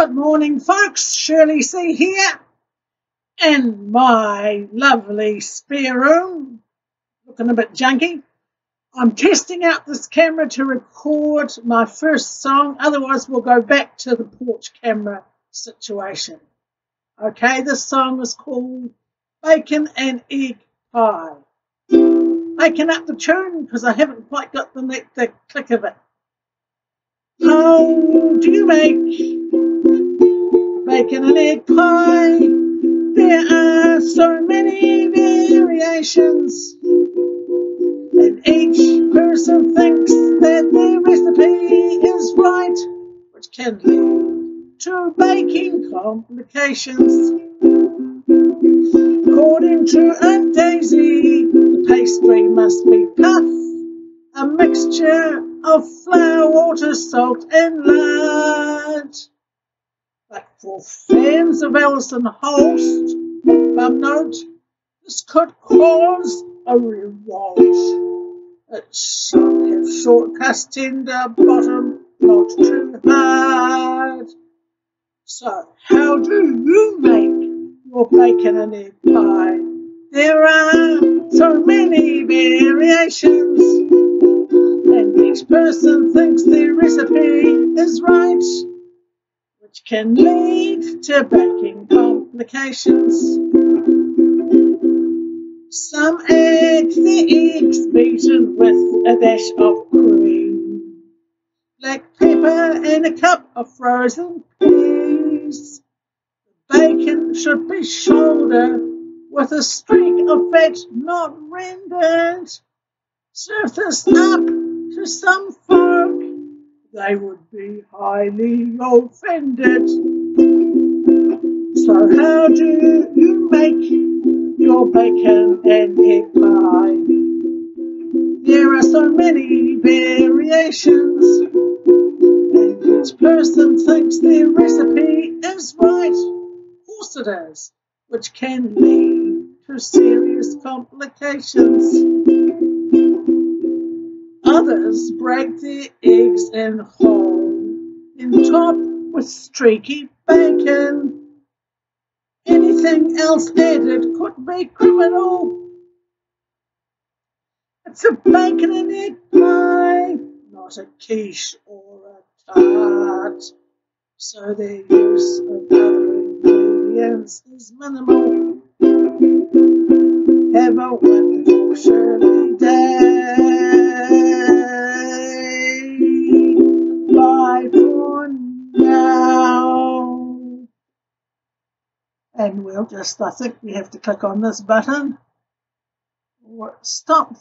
Good morning, folks. Shirley C here in my lovely spare room, looking a bit junky. I'm testing out this camera to record my first song, otherwise, we'll go back to the porch camera situation. Okay, this song is called Bacon and Egg Pie. Making up the tune because I haven't quite got the, the click of it. How do you make bacon and egg pie. There are so many variations, and each person thinks that their recipe is right, which can lead to baking complications. According to Aunt Daisy, the pastry must be puff, a mixture of flour, water, salt, and lard. But for fans of Alison Holst, bum note, this could cause a revolt. It should have tender bottom, not too hard. So, how do you make your bacon and egg pie? There are so many variations, and each person thinks their recipe is right which can lead to baking complications. Some add the eggs beaten with a dash of cream, black pepper and a cup of frozen peas. Bacon should be shouldered with a streak of fat not rendered. Serve this up to some folk they would be highly offended. So how do you make your bacon and egg pie? There are so many variations, and each person thinks their recipe is right. Of course it is, which can lead to serious complications. Others break their eggs in whole, in top with streaky bacon. Anything else added could be criminal. It's a bacon and egg pie, not a quiche or a tart. So the use of other ingredients is minimal. Have a and we'll just, I think we have to click on this button. Stop